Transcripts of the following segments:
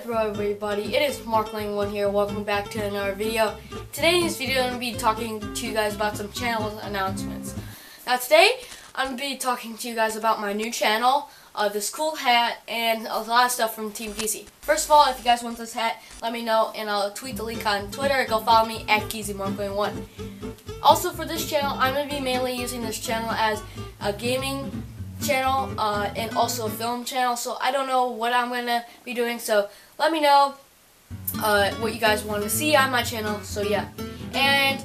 up everybody, it is Markleng one here, welcome back to another video. Today in this video I'm going to be talking to you guys about some channel announcements. Now today I'm going to be talking to you guys about my new channel, uh, this cool hat, and a lot of stuff from Team Gezy. First of all, if you guys want this hat, let me know and I'll tweet the link on Twitter, go follow me at GezyMarkleng1. Also for this channel, I'm going to be mainly using this channel as a gaming channel uh, and also a film channel. So I don't know what I'm going to be doing. So let me know uh, what you guys want to see on my channel. So yeah. And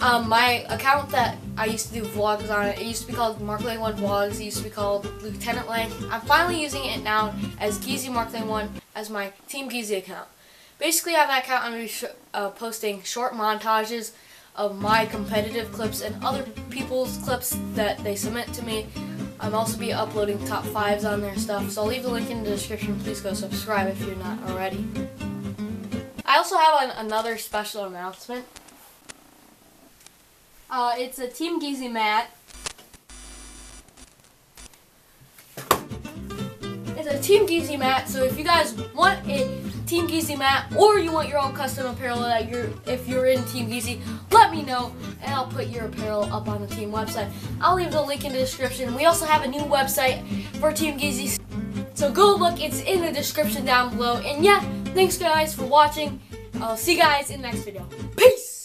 um, my account that I used to do vlogs on, it used to be called Markleng 1 Vlogs. It used to be called Lieutenant Lang. I'm finally using it now as Gezy Mark Lang 1 as my Team Gezy account. Basically on that account I'm going to be uh, posting short montages of my competitive clips and other people's clips that they submit to me I'm also be uploading top fives on their stuff, so I'll leave the link in the description. Please go subscribe if you're not already. I also have an, another special announcement. Uh, it's a Team Gezy mat. It's a Team Gezy mat, so if you guys want a Team Gezy mat, or you want your own custom apparel that you're, if you're in Team Gezy, let me know, and I'll put your apparel up on the team website. I'll leave the link in the description. We also have a new website for Team Gezy, so go look. It's in the description down below. And yeah, thanks guys for watching. I'll see you guys in the next video. Peace!